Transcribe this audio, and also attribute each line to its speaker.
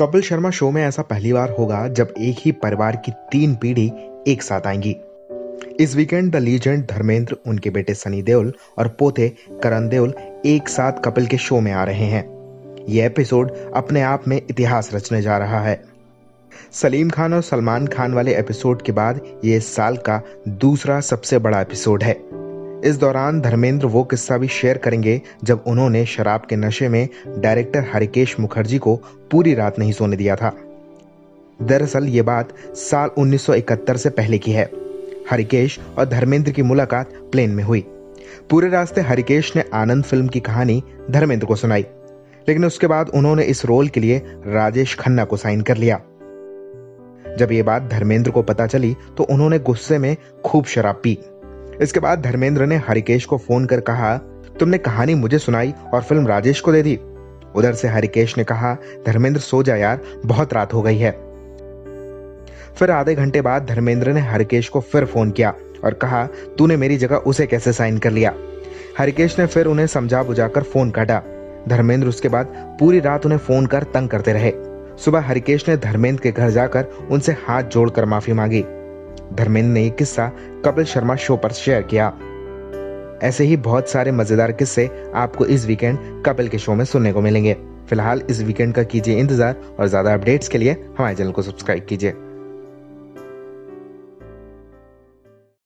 Speaker 1: Kapil Sharma show में ऐसा पहली बार होगा जब एक ही परिवार की तीन पीढ़ी एक साथ आएँगी। इस वीकेंड द लीजेंड धर्मेंद्र, उनके बेटे सनी देओल और पोते करण देओल एक साथ कपिल के शो में आ रहे हैं। यह एपिसोड अपने आप में इतिहास रचने जा रहा है। सलीम खान और सलमान खान वाले एपिसोड के बाद ये इस साल का दूसरा सबसे बड़ा एपिसोड है। इस दौरान धर्मेंद्र वो किस्सा भी शेयर करेंगे जब उन्होंने शराब के नशे में डायरेक्टर हरिकेश मुखर्जी को पूरी रात नहीं सोने दिया था। दरअसल ये बात साल 1971 से पहले की है। हरिकेश और धर्मेंद्र की मुलाकात प्लेन में हुई। पूरे रास्ते हरिकेश ने आनंद फ़िल्म की कहानी धर्मेंद्र को सुनाई। लेकिन उसके बाद उन्होंने इस रोल के लिए राजेश खन्ना को साइन कर लिया। जब ये बात धर्मेंद्र को पता चली तो उन्होंने गुस्से में खूब शराब पी। इसके बाद धर्मेंद्र ने हरिकेश को फ़ोन कर कहा, तुमने कहानी मुझे सुनाई और फ़िल्म राजेश को दे दी। उधर से हरिकेश ने कहा, धर्मेंद्र सो जा यार, बहुत रात हो गई है। फिर आधे घंटे बाद धर्मेंद्र ने हरिकेश को फिर फ़ोन किया और कहा, तूने मेरी जगह उसे कैसे साइन कर लिया? हरिकेश ने फिर उन्हें समझा बुझाकर फ़ोन काटा। धर्मेंद्र उसके बाद पूरी रात उन्हें फ़ोन कर तंग करते रहे। सुबह हरिकेश ने धर्मेंद्र के घर जाकर उनसे हाथ जोड़कर माफ़ी मांगी। धर्मेंद्र ने यह किस्सा कपिल शर्मा शो पर शेयर किया। ऐसे ही बहुत सारे मज़ेदार किस्से आपको इस वीकेंड कपिल के शो में सुनने को मिलेंगे। फ़िलहाल इस वीकेंड का कीजिए इंतज़ार और ज़्यादा अपडेट्स के लिए हमारे चैनल को सब्सक्राइब कीजिए।